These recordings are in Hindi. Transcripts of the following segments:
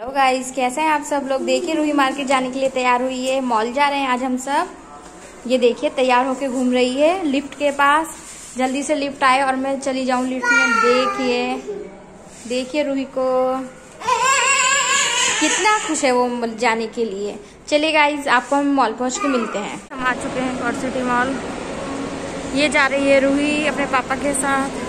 हेलो गाइस कैसे हैं आप सब लोग? देखिए, रूही मार्केट जाने के लिए तैयार हुई है। मॉल जा रहे हैं आज हम सब। ये देखिए, तैयार होके घूम रही है लिफ्ट के पास। जल्दी से लिफ्ट आए और मैं चली जाऊँ लिफ्ट में। देखिए देखिए रूही को। कितना खुश है वो जाने के लिए। चलिए गाइस आपको हम मॉल पहुँच के मिलते हैं। हम आ चुके हैं गौर सिटी मॉल ये जा रही है रूही अपने पापा के साथ।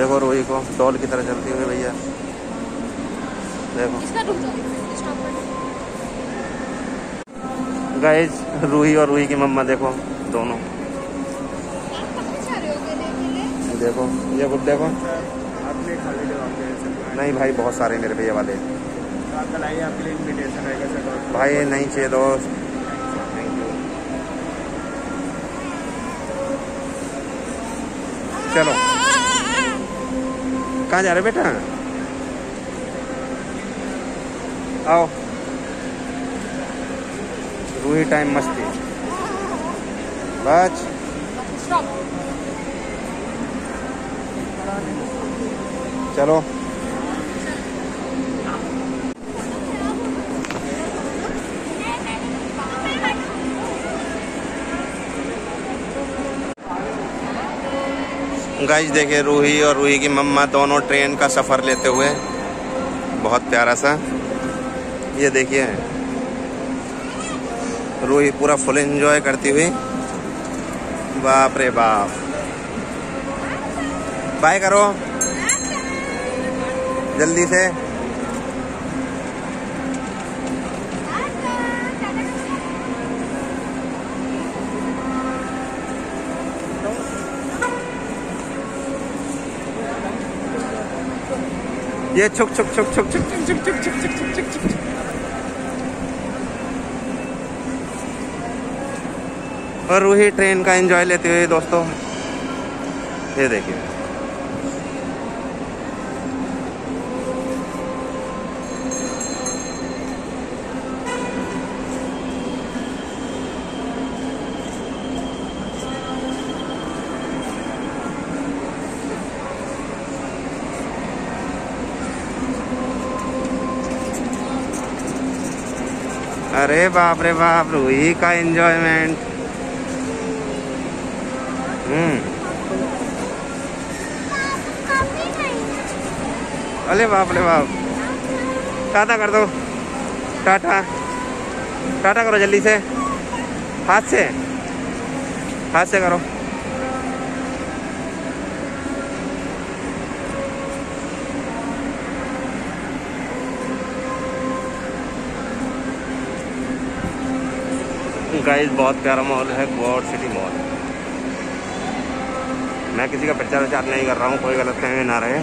देखो रोही को डॉल की तरह चलती हुई भैया। देखो। गाइज़ रूही और रूही की मम्मा देखो दोनों। देखो ये कुछ देखो। नहीं भाई बहुत सारे मेरे भैया वाले। भाई नहीं चाहिए दोस्त। चलो। कहाँ जा रहे बेटा? आओ। रूही टाइम मस्ती। बच चलो। गाइस देखे रूही और रूही की मम्मा दोनों ट्रेन का सफ़र लेते हुए। बहुत प्यारा सा। ये देखिए। रूही पूरा फुल एंजॉय करती हुई। बाप रे बाप। बाय करो। जल्दी से। ये छुक छुक छुक छुक छुक छुक छुक छुक छुक छुक छुक छुक छुक और वही ट्रेन का एंजॉय लेते हुए दोस्तों ये देखिए अरे बाप रे बाप रूही का एंजॉयमेंट हम्म। अरे बाप रे बाप। टाटा कर दो। टाटा। टाटा करो जल्दी से। हाथ से। हाथ से करो। गाइस बहुत प्यारा मॉल है, गॉड सिटी मॉल। मैं किसी का प्रचार विचार नहीं कर रहा हूँ, कोई गलत फहमी ना रहे।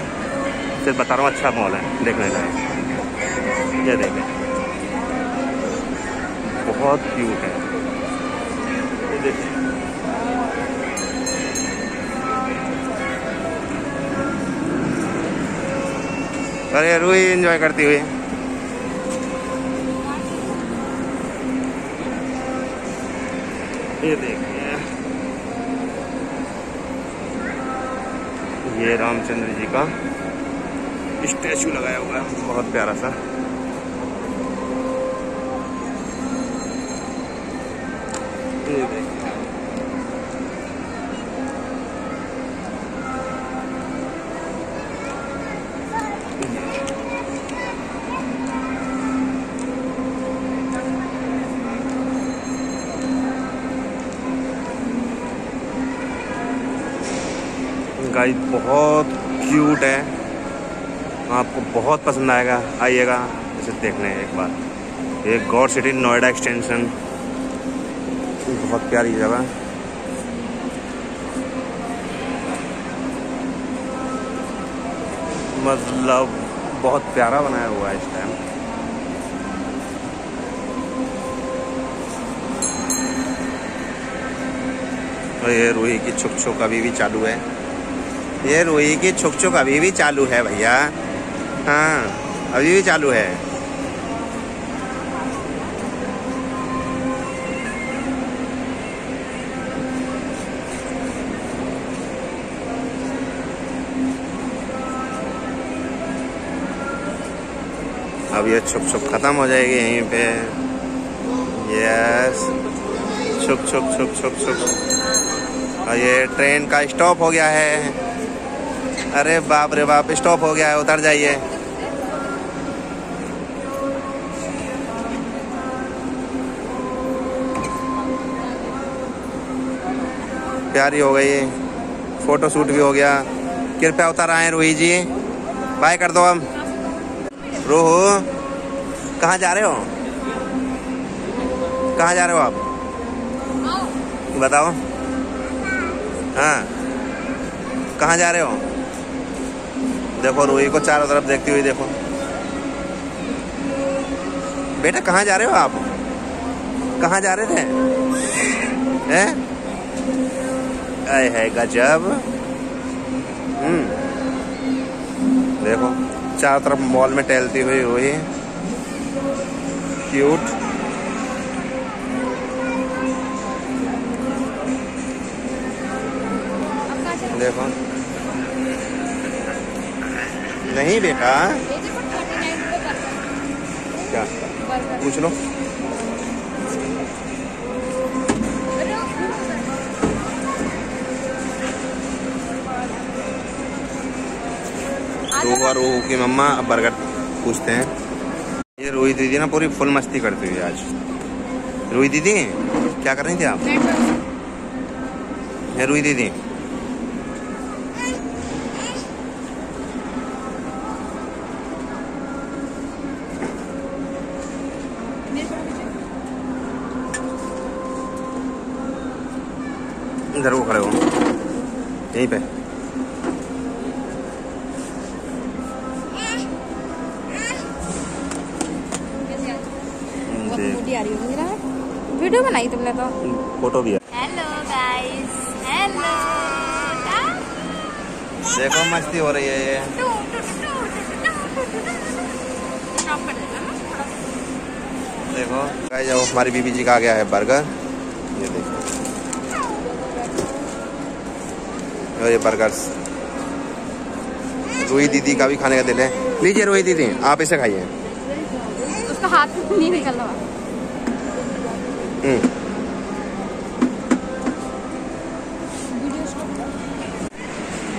सिर्फ़ बता रहा हूँ अच्छा मॉल है, देखने लायक। ये देखें। बहुत क्यूट है। अरे रूही एंजॉय करती हुई। ये देखिए। ये रामचंद्र जी का स्टैचू लगाया हुआ है, बहुत प्यारा सा। ये देखिए। गाइस बहुत क्यूट है। आपको बहुत पसंद आएगा। आइएगा, इसे देखने एक बार। ये गौर सिटी, नोएडा एक्सटेंशन बहुत प्यारी जगह। मतलब बहुत प्यारा बनाया हुआ है इस टाइम और ये रूही की छुक छुक अभी भी चालू है। ये रूही की छुक छुक अभी भी चालू है भैया। हाँ अभी भी चालू है। अब ये छुप छुप खत्म हो जाएगी यहीं पे। यस छुप छुप छुप छुप छुप और ये ट्रेन का स्टॉप हो गया है। अरे बाप रे बाप स्टॉप हो गया है, उतर जाइए। प्यारी हो गई फ़ोटो शूट भी हो गया। कृपया उतर आए रूही जी। बाय कर दो अब। रोहू, कहाँ जा रहे हो? कहाँ जा रहे हो आप? बताओ। हाँ। कहाँ जा रहे हो? देखो रूही को चारों तरफ़ देखती हुई देखो। बेटा, कहाँ जा रहे हो आप? कहाँ जा रहे थे? हैं? है गजब। हम्म। देखो, चारों तरफ़ मॉल में टहलती हुई हुई। क्यूट? देखो। नहीं बेटा ये देखो। 39 रुपए बर्गर क्या पूछ लो और रूह की मम्मा अब बर्गर पूछते हैं। ये रूही दीदी ना पूरी फुल मस्ती करती हुई आज। रूही दीदी क्या कर रही थी आप? रूही दीदी? इधर वो खड़े हो यहीं पे वीडियो बनाई तुमने तो फ़ोटो भी है हेलो गाइस हेलो देखो मस्ती हो रही है ये देखो गाइस अब हमारी बीबी जी का आ गया है बर्गर ये देखो और ये बर्गर्स रूही दीदी का भी खाने का दिल है। लीजिए रूही दीदी आप इसे खाइए। उसका हाथ नहीं निकल रहा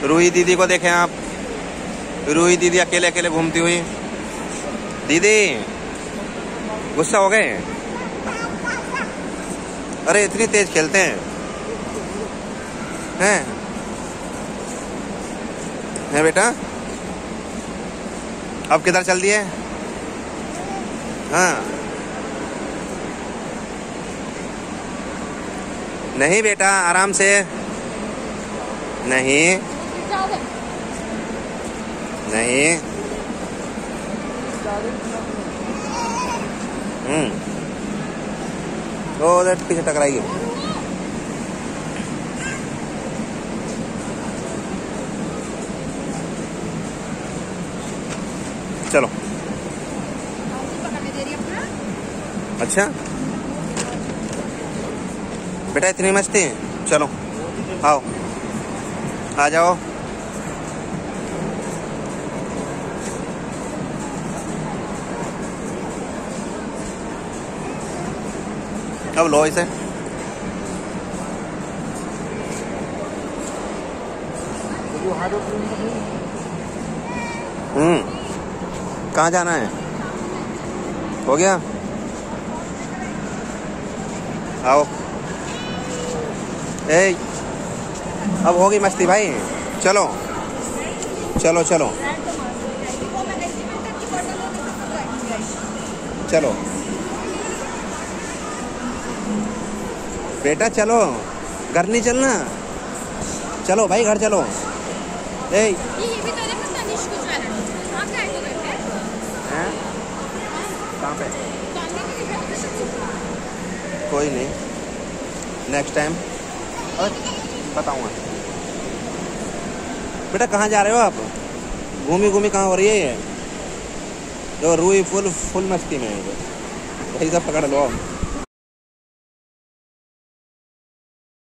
रूही दीदी को देखें आप। रूही दीदी अकेले अकेले घूमती हुई। दीदी गुस्सा हो गए? अरे इतनी तेज खेलते हैं। हैं? हैं बेटा? अब किधर चल दिए? हाँ। नहीं बेटा, आराम से। नहीं। नहीं। हम्म। वो पीछे टकराएगी चलो। अच्छा। बेटा इतनी मस्ती है। चलो आओ। आ जाओ। अब लो इसे। हम्म। कहाँ जाना है? हो गया? आओ। ए, अब होगी मस्ती भाई। चलो। चलो चलो। चलो। बेटा, चलो। घर नहीं चलना। चलो भाई, घर चलो। ए ये भी तो देखो तनिष्क ज्वेलर्स वहाँ पे आए तो करके हैं कहाँ पे कोई नहीं। नेक्स्ट टाइम और बताऊँगा। बेटा, कहाँ जा रहे हो आप? घूमी घूमी कहाँ हो रही है ये? जो रूही फुल फुल मस्ती में है वही सब पकड़ लो।